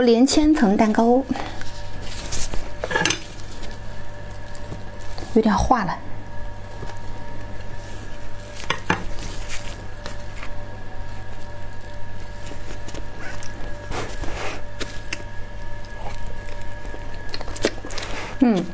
连千层蛋糕，有点化了。嗯。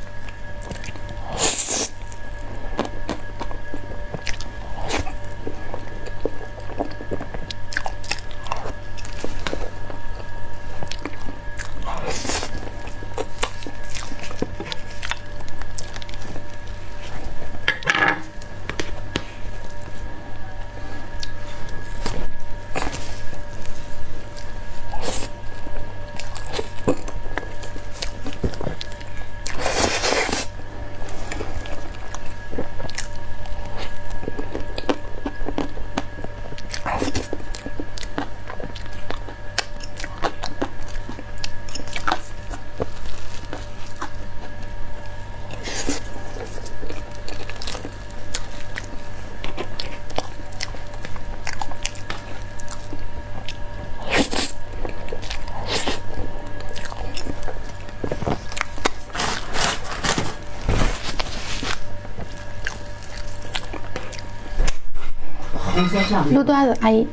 撸多子阿姨。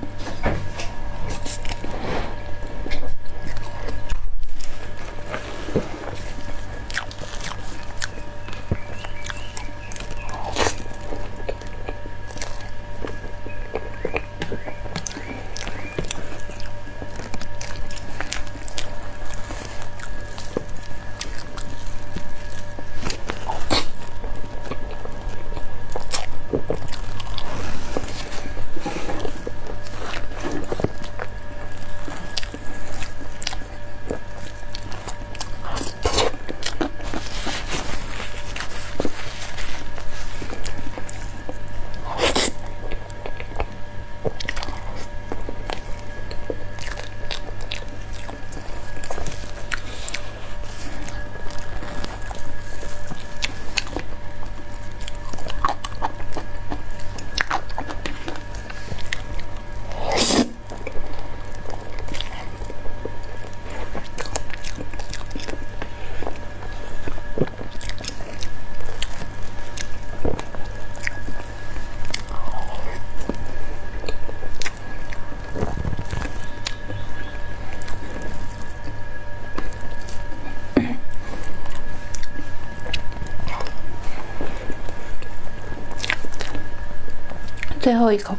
最后一口。